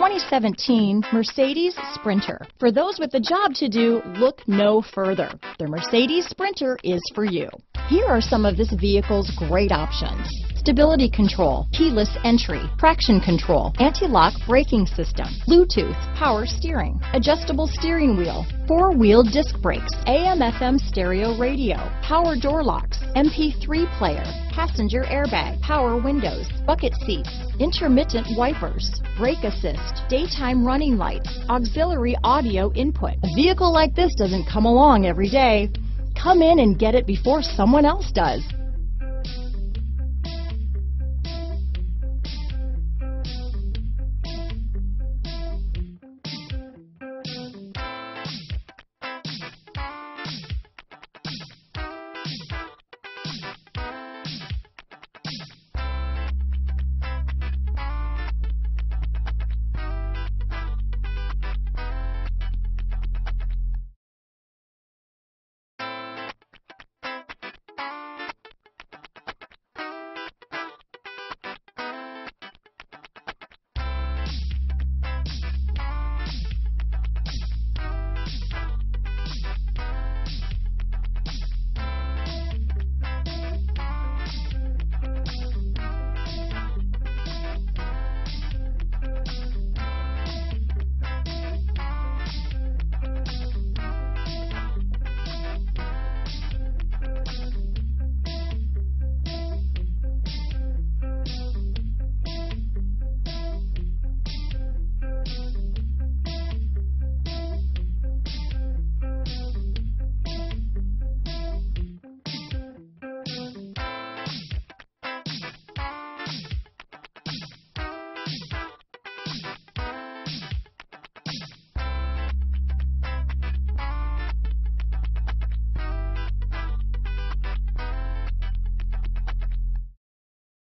2017 Mercedes Sprinter. For those with a job to do, look no further. The Mercedes Sprinter is for you. Here are some of this vehicle's great options stability control, keyless entry, traction control, anti-lock braking system, Bluetooth, power steering, adjustable steering wheel, four-wheel disc brakes, AM FM stereo radio, power door locks, MP3 player, passenger airbag, power windows, bucket seats, intermittent wipers, brake assist, daytime running lights, auxiliary audio input. A vehicle like this doesn't come along every day. Come in and get it before someone else does.